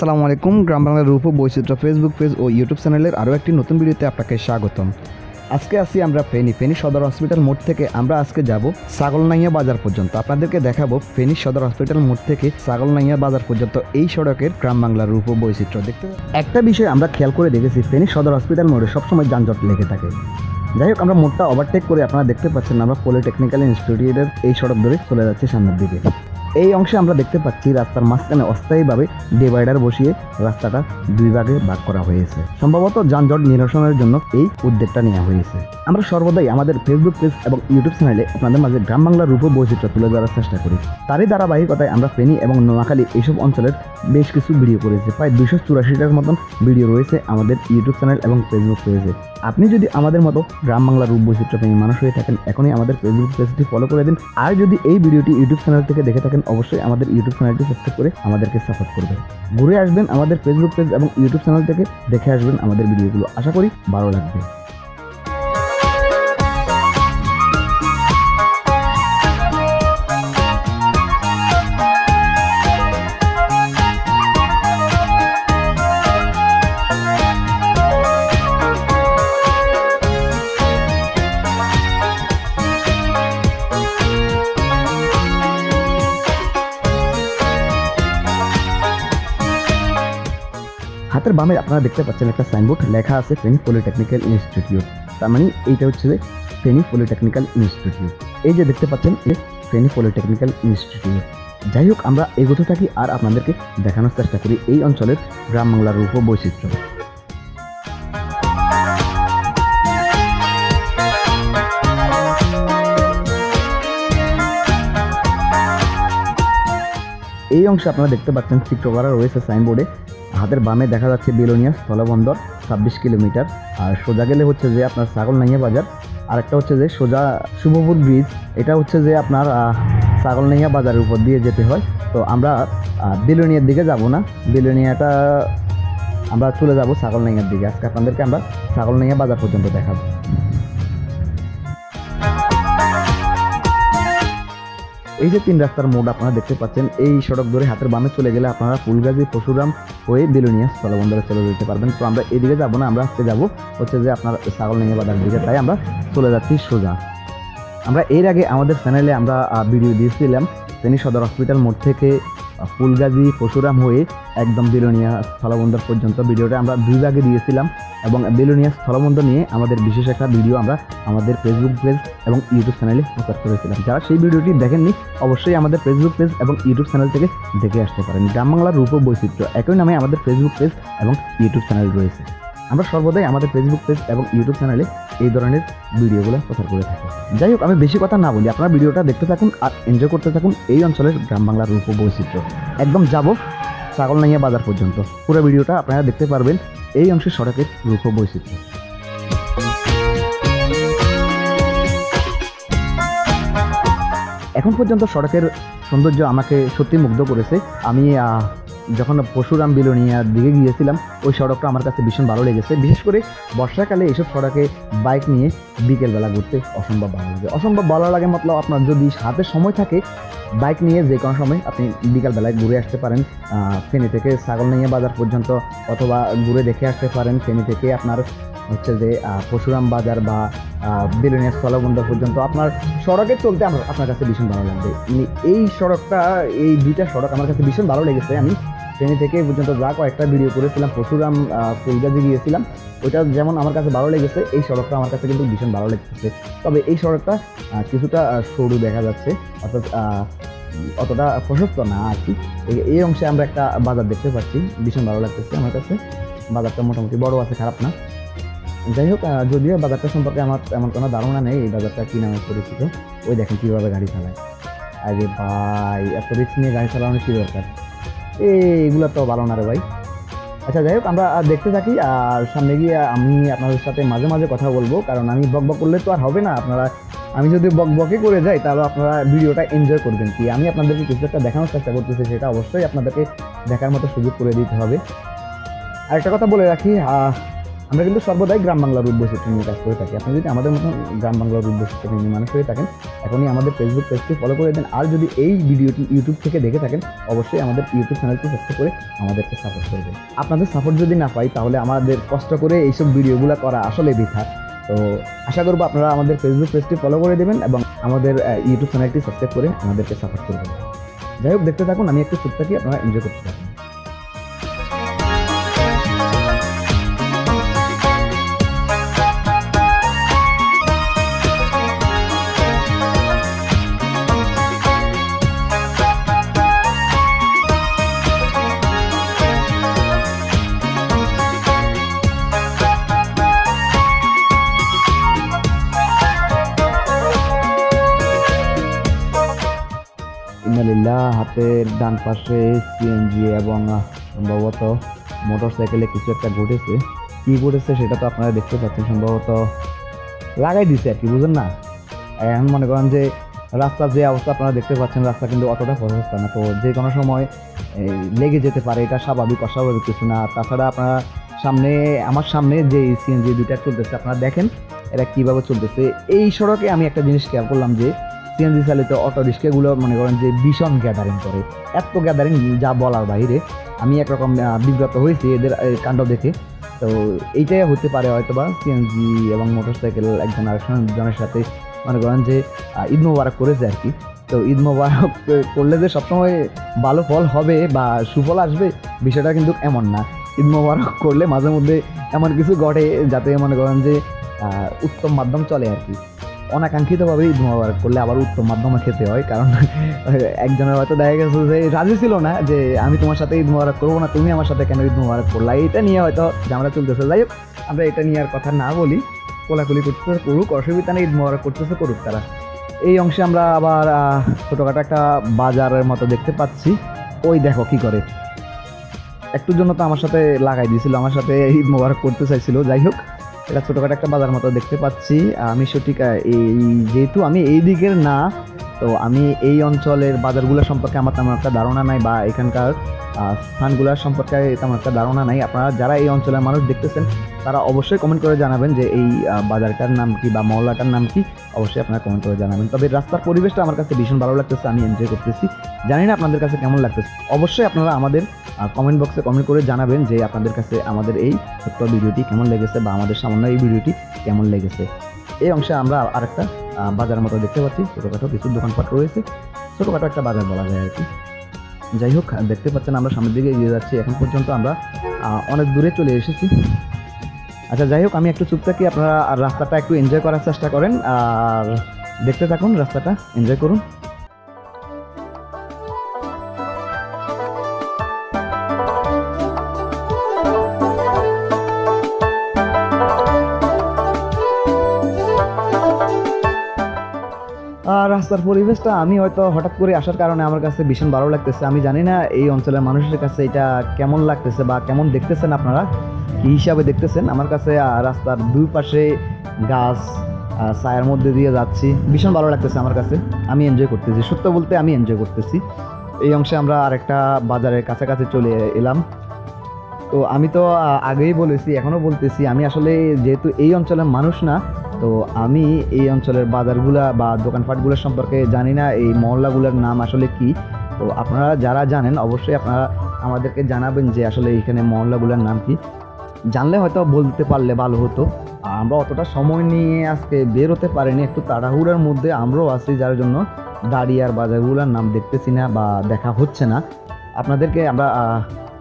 আসসালামু আলাইকুম, গ্রাম বাংলার রূপ বৈচিত্র্য ফেসবুক পেজ ও ইউটিউব চ্যানেলের আরও একটি নতুন ভিডিওতে আপনাকে স্বাগতম। আজকে আসি আমরা ফেনী। ফেনী সদর হসপিটাল মোড় থেকে আমরা আজকে যাব ছাগলনাইয়া বাজার পর্যন্ত। আপনাদেরকে দেখাবো ফেনী সদর হসপিটাল মোড় থেকে ছাগলনাইয়া বাজার পর্যন্ত এই সড়কের গ্রাম বাংলার রূপ বৈচিত্র্য। দেখতে একটা বিষয় আমরা খেয়াল করে দেখেছি, ফেনী সদর হসপিটাল মোড়ে সবসময় যানজট লেগে থাকে। যাই হোক, আমরা মোড়টা ওভারটেক করে আপনারা দেখতে পাচ্ছেন, আমরা পলিটেকনিক্যাল ইনস্টিটিউটের এই সড়ক ধরে চলে যাচ্ছি সামনের দিকে। এই অংশে আমরা দেখতে পাচ্ছি রাস্তার মাঝখানে অস্থায়ীভাবে ডিভাইডার বসিয়ে রাস্তাটা দুই ভাগে ভাগ করা হয়েছে। সম্ভবত যানজট নিরসনের জন্য এই উদ্যোগটা নেওয়া হয়েছে। আমরা সর্বদাই আমাদের ফেসবুক পেজ এবং ইউটিউব চ্যানেলে আপনাদের মাঝে গ্রাম বাংলার রূপ বৈচিত্র্য তুলে ধরার চেষ্টা করি। তারই ধারাবাহিকতায় আমরা ফেনী এবং নোয়াখালী এইসব অঞ্চলের বেশ কিছু ভিডিও করেছি। প্রায় দুশো চুরাশিটার মতন ভিডিও রয়েছে আমাদের ইউটিউব চ্যানেল এবং ফেসবুক পেজে আপনি যদি আমাদের মতো গ্রাম বাংলার রূপ বৈচিত্র্য প্রেমী মানুষ হয়ে থাকেন, এখনই আমাদের ফেসবুক পেজটি ফলো করে দিন। আর যদি এই ভিডিওটি ইউটিউব চ্যানেল থেকে দেখে থাকেন অবশ্যই আমাদের ইউটিউব চ্যানেলটি সাবস্ক্রাইব করে আমাদেরকে সাপোর্ট করবেন। ঘুরে আসবেন আমাদের ফেসবুক পেজ এবং ইউটিউব চ্যানেল থেকে দেখে আসবেন আমাদের ভিডিওগুলো আশা করি ভালো লাগবে। হাতের বামে আপনারা দেখতে পাচ্ছেন একটা সাইনবোর্ড লেখা আছে ফেনী পলিটেকনিক্যাল ইনস্টিটিউট। তার মানে এইটা হচ্ছে যে ফেনী পলিটেকনিক্যাল ইনস্টিটিউট। এই যে দেখতে পাচ্ছেন এই ফেনী পলিটেকনিক্যাল ইনস্টিটিউট। যাই হোক, আমরা এগোতে থাকি আর আপনাদেরকে দেখানোর চেষ্টা করি এই অঞ্চলের গ্রাম বাংলার রূপ বৈচিত্র্য। এই অংশে আপনারা দেখতে পাচ্ছেন চিত্র করা রয়েছে সাইনবোর্ডে হাতের বামে দেখা যাচ্ছে বিলোনিয়া স্থলবন্দর, ছাব্বিশ কিলোমিটার। আর সোজা গেলে হচ্ছে যে আপনার ছাগলনাইয়া বাজার। আরেকটা হচ্ছে যে সোজা শুভপুর ব্রিজ এটা হচ্ছে যে আপনার ছাগলনাইয়া বাজারের উপর দিয়ে যেতে হয়। তো আমরা বিলোনিয়ার দিকে যাব না। বিলোনিয়াটা আমরা চলে যাব ছাগলনাইয়ার দিকে। আজকে আপনাদেরকে আমরা ছাগলনাইয়া বাজার পর্যন্ত দেখাবো। এই যে তিন রাস্তার মোড় আপনারা দেখতে পাচ্ছেন, এই সড়ক ধরে হাতের বামে চলে গেলে আপনারা ফুলগাজী, পশুরাম হয়ে বেলুনিয়া স্থলবন্দরে চলে যেতে পারবেন। তো আমরা এদিকে যাব না, আমরা আজকে যাব হচ্ছে যে আপনার ছাগলনিয়া বাজার দিকে, তাই আমরা চলে যাচ্ছি সোজা। আমরা এর আগে আমাদের চ্যানেলে আমরা ভিডিও দিয়েছিলাম, ফেনী সদর হসপিটাল মোড় থেকে ফুলগাজী পশুরাম হয়ে একদম বেলুনিয়া স্থলবন্দর পর্যন্ত ভিডিওটা আমরা দুই ভাগে দিয়েছিলাম এবং বেলুনিয়া স্থলবন্দর নিয়ে আমাদের বিশেষ একটা ভিডিও আমরা আমাদের ফেসবুক পেজ এবং ইউটিউব চ্যানেলে প্রচার করেছিলাম। যারা সেই ভিডিওটি দেখেননি, অবশ্যই আমাদের ফেসবুক পেজ এবং ইউটিউব চ্যানেল থেকে দেখে আসতে পারেন। গ্রাম বাংলার রূপ বৈচিত্র্য একই নামে আমাদের ফেসবুক পেজ এবং ইউটিউব চ্যানেল রয়েছে। আমরা সর্বদাই আমাদের ফেসবুক পেজ এবং ইউটিউব চ্যানেলে এই ধরনের ভিডিওগুলো প্রচার করে থাকি। যাই হোক, আমি বেশি কথা না বলি, আপনারা ভিডিওটা দেখতে থাকুন আর এনজয় করতে থাকুন এই অঞ্চলের গ্রাম বাংলার রূপ বৈচিত্র্য। একদম যাব ছাগলনাইয়া বাজার পর্যন্ত। পুরো ভিডিওটা আপনারা দেখতে পারবেন এই অংশের সড়কের রূপ বৈচিত্র্য। এখন পর্যন্ত সড়কের সৌন্দর্য আমাকে সত্যি মুগ্ধ করেছে। আমি যখন পশুরাম বিলোনিয়ার দিকে গিয়েছিলাম, ওই সড়কটা আমার কাছে ভীষণ ভালো লেগেছে। বিশেষ করে বর্ষাকালে এইসব সড়কে বাইক নিয়ে বিকেলবেলা ঘুরতে অসম্ভব ভালো লাগে। অসম্ভব ভালো লাগে মতলব আপনার যদি হাতে সময় থাকে, বাইক নিয়ে যে কোনো সময় আপনি বিকালবেলায় ঘুরে আসতে পারেন ফেনী থেকে ছাগলনাইয়া বাজার পর্যন্ত অথবা ঘুরে দেখে আসতে পারেন। ফেনী থেকে আপনার হচ্ছে যে পশুরাম বাজার বা বেলুনিয়া স্থলবন্দর পর্যন্ত আপনার সড়কে চলতে আমার, আপনার কাছে ভীষণ ভালো লাগবে। মানে এই সড়কটা, এই দুইটা সড়ক আমার কাছে ভীষণ ভালো লেগেছে। আমি ট্রেনে থেকে এই পর্যন্ত যা কয়েকটা ভিডিও করেছিলাম আহ, ফুলগাজী গিয়েছিলাম। ওইটা যেমন আমার কাছে ভালো লেগেছে এই সড়কটা আমার কাছে কিন্তু ভীষণ ভালো লেগেছে। তবে এই সড়কটা কিছুটা সরু দেখা যাচ্ছে অর্থাৎ অতটা প্রশস্ত না আর কি। এই- এই অংশে আমরা একটা বাজার দেখতে পাচ্ছি ভীষণ ভালো লাগতেছে আমার কাছে। বাজারটা মোটামুটি বড় আছে খারাপ না। যাই হোক যদিও বাজারটা সম্পর্কে আমার এমন কোনো ধারণা নেই এই বাজারটা কী নামে পরিচিত। ওই দেখেন কীভাবে গাড়ি চালায়। আরে ভাই এত রিক্স নিয়ে গাড়ি চালানো কী দরকার? এগুলো তো ভালো না রে ভাই। আচ্ছা যাই হোক, আমরা দেখতে থাকি, আর সামনে গিয়ে আমি আপনাদের সাথে মাঝে মাঝে কথা বলব, কারণ আমি বক বক করলে তো আর হবে না, আপনারা, আমি যদি বক বকে করে যাই, তাহলে আপনারা ভিডিওটা এনজয় করবেন কি? আমি আপনাদেরকে কিছু একটা দেখানোর চেষ্টা করতেছি, সেটা অবশ্যই আপনাদেরকে দেখার মতো সুযোগ করে দিতে হবে। আর একটা কথা বলে রাখি আমরা কিন্তু সর্বদাই গ্রাম বাংলার উদ্বৈচিত্র নিয়ে কাজ করে থাকি। আপনি যদি আমাদের মতন গ্রাম বাংলার উদ্বৈচিত্র নিয়ে মানুষ হয়ে থাকেন, এখনই আমাদের ফেসবুক পেজটি ফলো করে দেন। আর যদি এই ভিডিওটি ইউটিউব থেকে দেখে থাকেন, অবশ্যই আমাদের ইউটিউব চ্যানেলটি সাবস্ক্রাইব করে আমাদেরকে সাপোর্ট করবেন আপনাদের সাপোর্ট যদি না পাই, তাহলে আমাদের কষ্ট করে এইসব ভিডিওগুলো করা আসলে বৃথা। তো আশা করব আপনারা আমাদের ফেসবুক পেজটি ফলো করে দেবেন এবং আমাদের ইউটিউব চ্যানেলটি সাবস্ক্রাইব করে আমাদেরকে সাপোর্ট করবেন যাই হোক, দেখতে থাকুন। আমি একটু চুপ থাকি, আপনারা এনজয় করতে থাকুন। হাতের ডান পাশে সিএনজি এবং সম্ভবত মোটর সাইকেলে কিছু একটা ঘটেছে। কি ঘটেছে সেটা তো আপনারা দেখতে পাচ্ছেন, সম্ভবত লাগাই দিছে আর কি, বুঝেন না? এখন মনে করেন যে রাস্তার যে অবস্থা আপনারা দেখতে পাচ্ছেন, রাস্তা কিন্তু অতটা প্রশস্ত না। তো যে কোনো সময় লেগে যেতে পারে, এটা স্বাভাবিক, অস্বাভাবিক কিছু না। তাছাড়া আপনারা সামনে, আমার সামনে যে সিএনজি দুইটা চলতেছে, আপনারা দেখেন এরা কীভাবে চলতেছে। এই সড়কে আমি একটা জিনিস খেয়াল করলাম যে সিএনজি চালিত অটো রিক্সাগুলো মনে করেন যে ভীষণ গ্যাদারিং করে। এত গ্যাদারিং যা বলার বাইরে। আমি একরকম বিব্রত হয়েছি এদের কাণ্ড দেখে। তো এইটাই হতে পারে হয়তো বা সিএনজি এবং মোটরসাইকেল একজন আরেকজনের সাথে মনে করেন যে ঈদ মোবারক করেছে আর কি। তো ঈদ মোবারক করলে যে সবসময় ভালো ফল হবে বা সুফল আসবে, বিষয়টা কিন্তু এমন না। ঈদ মোবারক করলে মাঝে মধ্যে এমন কিছু ঘটে যাতে মনে করেন যে উত্তম মাধ্যম চলে আর কি। অনাকাঙ্ক্ষিতভাবে ঈদ মোবারক করলে আবার উত্তম মাধ্যমে খেতে হয়, কারণ একজনের হয়তো দেখা গেছে যে রাজি ছিল না যে আমি তোমার সাথে ঈদ মোবারক করব না, তুমি আমার সাথে কেন ঈদ মোবারক করলা? এটা নিয়ে হয়তো ঝামেলা চলতেছে। যাই হোক, আমরা এটা নিয়ে আর কথা না বলি। কোলাকুলি করতেছে, করুক, অসুবিধা নেই, ঈদ মোবারক করতেছে, করুক তারা। এই অংশে আমরা আবার ছোটোখাটো একটা বাজারের মতো দেখতে পাচ্ছি। ওই দেখো কি করে। একটুর জন্য তো আমার সাথে লাগাই দিয়েছিল, আমার সাথে ঈদ মোবারক করতে চাইছিল। যাই হোক এটা ছোটোখাটো একটা বাজার মতো দেখতে পাচ্ছি। আমি সঠিক এই যেহেতু আমি এই দিকের না তো আমি এই অঞ্চলের বাজারগুলো সম্পর্কে আমার তেমন একটা ধারণা নাই বা এখানকার স্থানগুলোর সম্পর্কে তেমন একটা ধারণা নাই। আপনারা যারা এই অঞ্চলের মানুষ দেখতেছেন, তারা অবশ্যই কমেন্ট করে জানাবেন যে এই বাজারটার নাম কি বা মহল্লাটার নাম কি। অবশ্যই আপনারা কমেন্ট করে জানাবেন। তবে রাস্তার পরিবেশটা আমার কাছে ভীষণ ভালো লাগতেছে, আমি এনজয় করতেছি। জানি না আপনাদের কাছে কেমন লাগতেছে। অবশ্যই আপনারা আমাদের কমেন্ট বক্সে কমেন্ট করে জানাবেন যে আপনাদের কাছে আমাদের এই ছোট্ট ভিডিওটি কেমন লেগেছে বা আমাদের সামান্য এই ভিডিওটি কেমন লেগেছে। এই অংশে আমরা আরেকটা বাজারের মতো দেখতে পাচ্ছি। ছোটোখাটো কিছু দোকানপাট রয়েছে। ছোটোখাটো একটা বাজার বলা যায় আর কি। যাই হোক, দেখতে পাচ্ছেন আমরা সামনের দিকে এগিয়ে যাচ্ছি। এখন পর্যন্ত আমরা অনেক দূরে চলে এসেছি। আচ্ছা যাই হোক, আমি একটু চুপ থাকি। আপনারা রাস্তাটা একটু এনজয় করার চেষ্টা করেন। আর দেখতে থাকুন, রাস্তাটা এনজয় করুন। রাস্তার পরিবেশটা আমি হয়তো হঠাৎ করে আসার কারণে আমার কাছে ভীষণ ভালো লাগতেছে। আমি জানি না এই অঞ্চলের মানুষের কাছে এটা কেমন লাগতেছে বা কেমন দেখতেছেন আপনারা? কী হিসাবে দেখতেছেন? আমার কাছে রাস্তার দুই পাশে গাছ ছায়ার মধ্যে দিয়ে যাচ্ছি। ভীষণ ভালো লাগতেছে আমার কাছে। আমি এনজয় করতেছি। সত্য বলতে আমি এনজয় করতেছি। এই অংশে আমরা আরেকটা বাজারের কাছাকাছি চলে এলাম। তো আমি তো আগেই বলেছি এখনও বলতেছি, আমি আসলে যেহেতু এই অঞ্চলের মানুষ না, তো আমি এই অঞ্চলের বাজারগুলা বা দোকানপাটগুলো সম্পর্কে জানি না, এই মহল্লাগুলোর নাম আসলে কি। তো আপনারা যারা জানেন, অবশ্যই আপনারা আমাদেরকে জানাবেন যে আসলে এইখানে মহল্লাগুলোর নাম কি। জানলে হয়তো বলতে পারলে ভালো হতো। আমরা অতটা সময় নিয়ে আজকে বের হতে পারিনি, একটু তাড়াহুড়ার মধ্যে আমরাও আছি, যার জন্য দাঁড়িয়ে আর বাজারগুলোর নাম দেখতেছি না বা দেখা হচ্ছে না। আপনাদেরকে আমরা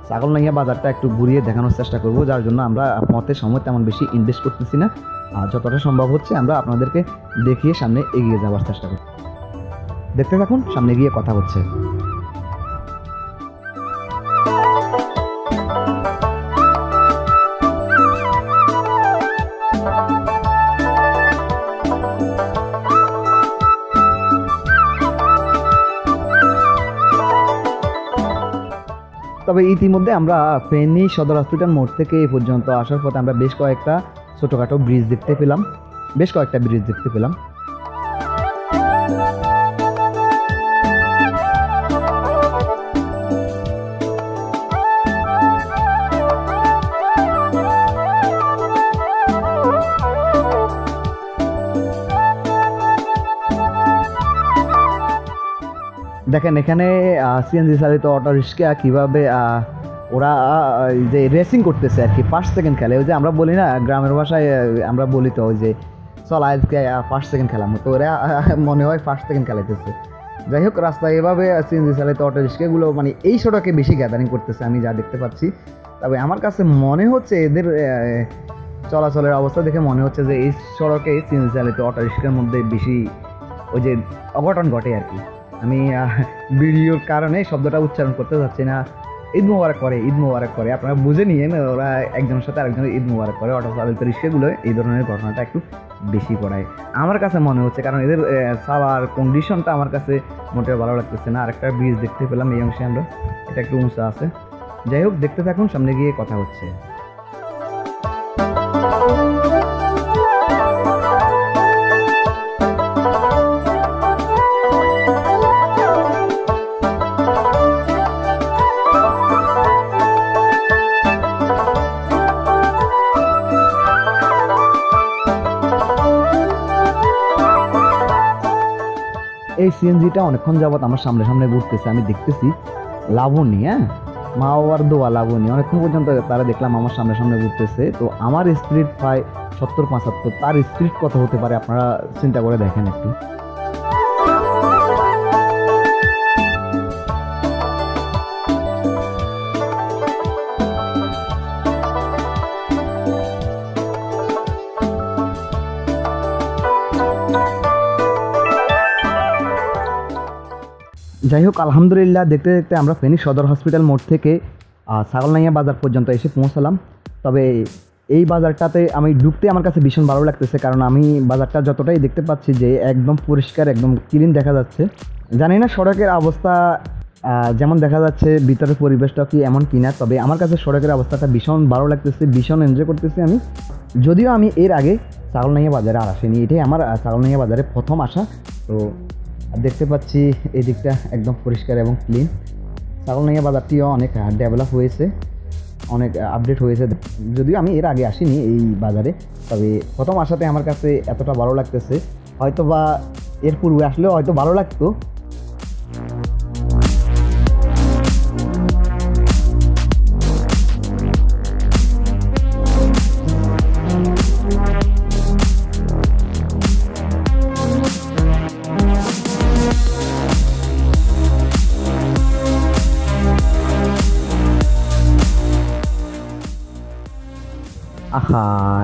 আহ, ছাগলনাইয়া বাজারটা একটু ঘুরিয়ে দেখানোর চেষ্টা করব যার জন্য আমরা মতের সময় তেমন বেশি ইনভেস্ট করতেছি না। আর যতটা সম্ভব হচ্ছে আমরা আপনাদেরকে দেখিয়ে সামনে এগিয়ে যাওয়ার চেষ্টা করব। দেখতে থাকুন সামনে গিয়ে কথা হচ্ছে। তবে ইতিমধ্যে আমরা ফেনী সদর হসপিটাল মোড় থেকে এই পর্যন্ত আসার পথে আমরা বেশ কয়েকটা ছোটোখাটো ব্রিজ দেখতে পেলাম। বেশ কয়েকটা ব্রিজ দেখতে পেলাম। দেখেন, এখানে সিএনজি চালিত অটো রিক্সা কীভাবে ওরা যে রেসিং করতেছে আর কি ফার্স্ট সেকেন্ড খেলে। ওই যে আমরা বলি না, গ্রামের ভাষায় আমরা বলি তো, ওই যে, চল আজকে ফার্স্ট সেকেন্ড খেলাম। তো ওরা মনে হয় ফার্স্ট সেকেন্ড খেলাইতেছে। যাই হোক, রাস্তায় এভাবে সিএনজি চালিত অটো রিক্সাগুলো মানে এই সড়কে বেশি গ্যাদারিং করতেছে, আমি যা দেখতে পাচ্ছি। তবে আমার কাছে মনে হচ্ছে এদের চলাচলের অবস্থা দেখে মনে হচ্ছে যে, এই সড়কে সিএনজি চালিত অটো রিক্সার মধ্যে বেশি, ওই যে, অঘটন ঘটে আর কি। আমি ভিডিওর কারণে শব্দটা উচ্চারণ করতে যাচ্ছি না। ঈদ মোবারক করে, ঈদ মোবারক করে। আপনারা বুঝে নিয়েন, ওরা একজনের সাথে আরেকজনের ঈদ মোবারক করে। অটো চালিত রিক্সাগুলো, এই ধরনের ঘটনাটা একটু বেশি করায় আমার কাছে মনে হচ্ছে, কারণ এদের সাওয়ার কন্ডিশনটা আমার কাছে মোটেও ভালো লাগতেছে না। আরেকটা ব্রিজ দেখতে পেলাম, এই অংশে আমরা, এটা একটু উঁচা আছে। যাই হোক, দেখতে থাকুন, সামনে গিয়ে কথা হচ্ছে। এই সিএনজিটা অনেকক্ষণ যাবৎ আমার সামনে সামনে ঘুরতেছে, আমি দেখতেছি লাবণী হ্যাঁ? মা বাবার দোয়া লাবণী। অনেকক্ষণ পর্যন্ত তারা দেখলাম আমার সামনে সামনে ঘুরতেছে। তো আমার স্পিড প্রায় সত্তর, পঁচাত্তর, তার স্পিড কত হতে পারে আপনারা চিন্তা করে দেখেন একটু। যাই হোক, আলহামদুলিল্লাহ, দেখতে দেখতে আমরা ফেনী সদর হসপিটাল মোড় থেকে ছাগলনাইয়া বাজার পর্যন্ত এসে পৌঁছালাম। তবে এই বাজারটাতে আমি ঢুকতে আমার কাছে ভীষণ ভালো লাগতেছে, কারণ আমি বাজারটা যতটাই দেখতে পাচ্ছি যে একদম পরিষ্কার, একদম ক্লিন দেখা যাচ্ছে। জানি না সড়কের অবস্থা যেমন দেখা যাচ্ছে ভিতরের পরিবেশটা কি এমন কিনা, তবে আমার কাছে সড়কের অবস্থাটা ভীষণ ভালো লাগতেছে, ভীষণ এনজয় করতেছি আমি। যদিও আমি এর আগে ছাগলনাইয়া বাজারে আর আসিনি, এটাই আমার ছাগলনাইয়া বাজারে প্রথম আসা। তো দেখতে পাচ্ছি এই দিকটা একদম পরিষ্কার এবং ক্লিন ছাগল ছাগলনাইয়া বাজারটিও অনেক ডেভেলপ হয়েছে, অনেক আপডেট হয়েছে। যদিও আমি এর আগে আসিনি এই বাজারে, তবে প্রথম আসাতে আমার কাছে এতটা ভালো লাগতেছে। হয়তো বা এর পূর্বে আসলেও হয়তো ভালো লাগতো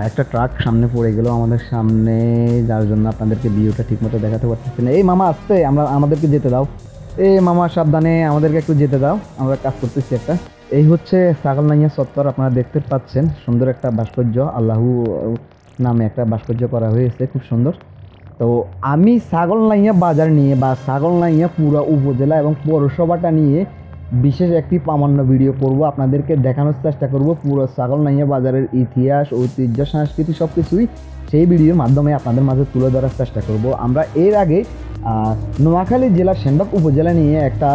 একটা ট্রাক সামনে পড়ে গেল আমাদের সামনে, যার জন্য আপনাদেরকে ভিউটা ঠিকমতো দেখাতে পারতেছি না। এই মামা আসতে আমরা আমাদেরকে যেতে দাও। এই মামা, সাবধানে আমাদেরকে একটু যেতে দাও, আমরা কাজ করতেছি একটা। এই হচ্ছে ছাগলনাইয়া চত্বর আপনারা দেখতে পাচ্ছেন, সুন্দর একটা ভাস্কর্য, আল্লাহু নামে একটা ভাস্কর্য করা হয়েছে, খুব সুন্দর। তো আমি ছাগলনাইয়া বাজার নিয়ে বা ছাগলনাইয়া পুরা উপজেলা এবং পৌরসভাটা নিয়ে বিশেষ একটি প্রামাণ্য ভিডিও করব। আপনাদেরকে দেখানোর চেষ্টা করব পুরো ছাগলনাইয়া বাজারের ইতিহাস, ঐতিহ্য, সংস্কৃতি সব কিছুই সেই ভিডিওর মাধ্যমে আপনাদের মাঝে তুলে ধরার চেষ্টা করব। আমরা এর আগে নোয়াখালী জেলার সেনবাগ উপজেলা নিয়ে একটা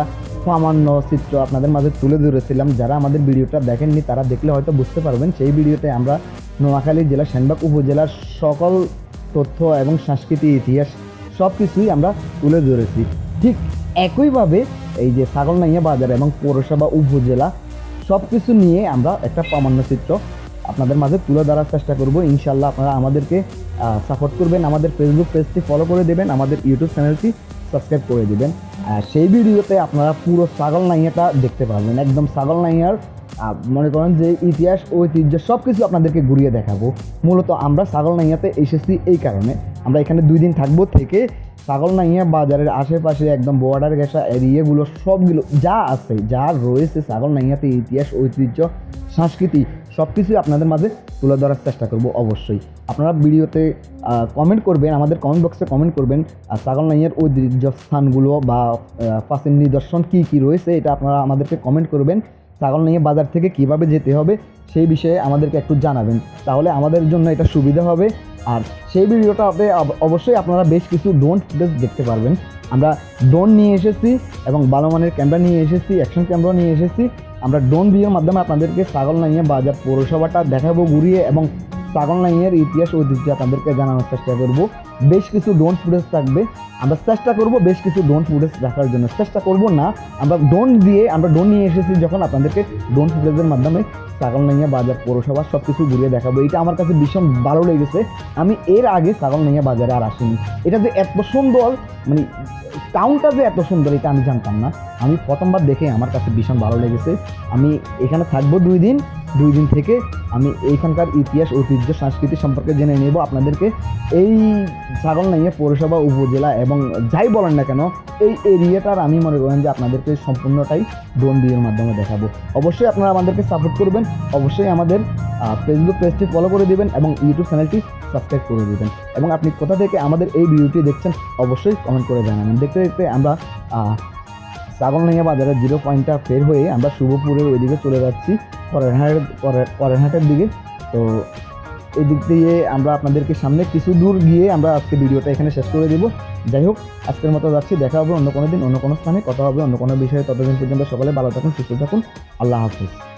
প্রামাণ্য চিত্র আপনাদের মাঝে তুলে ধরেছিলাম। যারা আমাদের ভিডিওটা দেখেননি, তারা দেখলে হয়তো বুঝতে পারবেন সেই ভিডিওতে আমরা নোয়াখালী জেলার সেনবাগ উপজেলার সকল তথ্য এবং সংস্কৃতি, ইতিহাস সব কিছুই আমরা তুলে ধরেছি। ঠিক একইভাবে এই যে ছাগলনাইয়া বাজার এবং পৌরসভা উপজেলা সব কিছু নিয়ে আমরা একটা প্রামাণ্য চিত্র আপনাদের মাঝে তুলে ধরার চেষ্টা করব। ইনশাল্লাহ আপনারা আমাদেরকে সাপোর্ট করবেন, আমাদের ফেসবুক পেজটি ফলো করে দেবেন, আমাদের ইউটিউব চ্যানেলটি সাবস্ক্রাইব করে দেবেন। সেই ভিডিওতে আপনারা পুরো ছাগল নাইয়াটা দেখতে পারবেন। একদম ছাগল নাইয়ার মনে করেন যে ইতিহাস, ঐতিহ্য সব কিছু আপনাদেরকে ঘুরিয়ে দেখাবো। মূলত আমরা ছাগল নাইয়াতে এসেছি এই কারণে। আমরা এখানে দুই দিন থাকব থেকে ছাগল নাইয়া বাজারের আশেপাশে একদম বর্ডার ঘেঁষা এরিয়াগুলো সবগুলো যা আছে, যা রয়েছে ছাগল নাইয়াতে ইতিহাস, ঐতিহ্য, সংস্কৃতি সব কিছুই আপনাদের মাঝে তুলে ধরার চেষ্টা করব অবশ্যই। আপনারা ভিডিওতে কমেন্ট করবেন, আমাদের কমেন্ট বক্সে কমেন্ট করবেন আর ছাগল নাইয়ার ঐতিহ্য স্থানগুলো বা প্রাচীন নিদর্শন কী কী রয়েছে, এটা আপনারা আমাদেরকে কমেন্ট করবেন। ছাগল নিয়ে বাজার থেকে কীভাবে যেতে হবে সেই বিষয়ে আমাদেরকে একটু জানাবেন। তাহলে আমাদের জন্য এটা সুবিধা হবে। আর সেই ভিডিওটাতে অবশ্যই আপনারা বেশ কিছু ড্রোন ফুটেজ দেখতে পারবেন। আমরা ডোন নিয়ে এসেছি এবং ভালো মানের ক্যামেরা নিয়ে এসেছি অ্যাকশন ক্যামেরা নিয়ে এসেছি। আমরা ডোন ভিডিওর মাধ্যমে আপনাদেরকে ছাগল নিয়ে বাজার পৌরসভাটা দেখাবো, ঘুরিয়ে এবং ছাগলনাইয়ের ইতিহাস ঐতিহ্য আপনাদেরকে জানানোর চেষ্টা করব। বেশ কিছু ডোন ফুটেজ থাকবে। আমরা চেষ্টা করব বেশ কিছু ডোন ফুটেজ রাখার জন্য। চেষ্টা করব না, আমরা ডোন দিয়ে আমরা ডোন নিয়ে এসেছি যখন আপনাদেরকে ডোন ফুটেজের মাধ্যমে ছাগলনাইয়া বাজার, পৌরসভা সব কিছু ঘুরিয়ে দেখাবো। এটা আমার কাছে ভীষণ ভালো লেগেছে। আমি এর আগে ছাগলনাইয়া বাজারে আর আসিনি। এটা যে এত সুন্দর মানে টাউনটা যে এত সুন্দর, এটা আমি জানতাম না। আমি প্রথমবার দেখে আমার কাছে ভীষণ ভালো লেগেছে। আমি এখানে থাকব দুই দিন। দুই দিন থেকে আমি এইখানকার ইতিহাস, ঐতিহ্য, সংস্কৃতি সম্পর্কে জেনে নেব। আপনাদেরকে এই ছাগলনাইয়া পৌরসভা, উপজেলা এবং যাই বলেন না কেন, এই এরিয়াটার আমি মনে করেন যে আপনাদেরকে সম্পূর্ণটাই ড্রোন ভিডিওর মাধ্যমে দেখাবো। অবশ্যই আপনারা আমাদেরকে সাপোর্ট করবেন, অবশ্যই আমাদের ফেসবুক পেজটি ফলো করে দিবেন এবং ইউটিউব চ্যানেলটি সাবস্ক্রাইব করে দিবেন। এবং আপনি কোথা থেকে আমাদের এই ভিডিওটি দেখছেন, অবশ্যই কমেন্ট করে জানাবেন। দেখতে দেখতে আমরা ছাগলনাইয়া বাজারের জিরো পয়েন্টটা ফের হয়ে আমরা শুভপুরের ওইদিকে চলে যাচ্ছি। করেনহাটের করে- করেনহাটের দিকে। তো এই দিক দিয়ে আমরা আপনাদেরকে সামনে কিছু দূর গিয়ে আমরা আজকে ভিডিওটা এখানে শেষ করে দেবো। যাই হোক, আজকের মতো যাচ্ছি। দেখা হবে অন্য কোনো দিন, অন্য কোনো স্থানে, কথা হবে অন্য কোনো বিষয়ে। ততদিন পর্যন্ত সকালে ভালো থাকুন, সুস্থ থাকুন। আল্লাহ হাফিজ।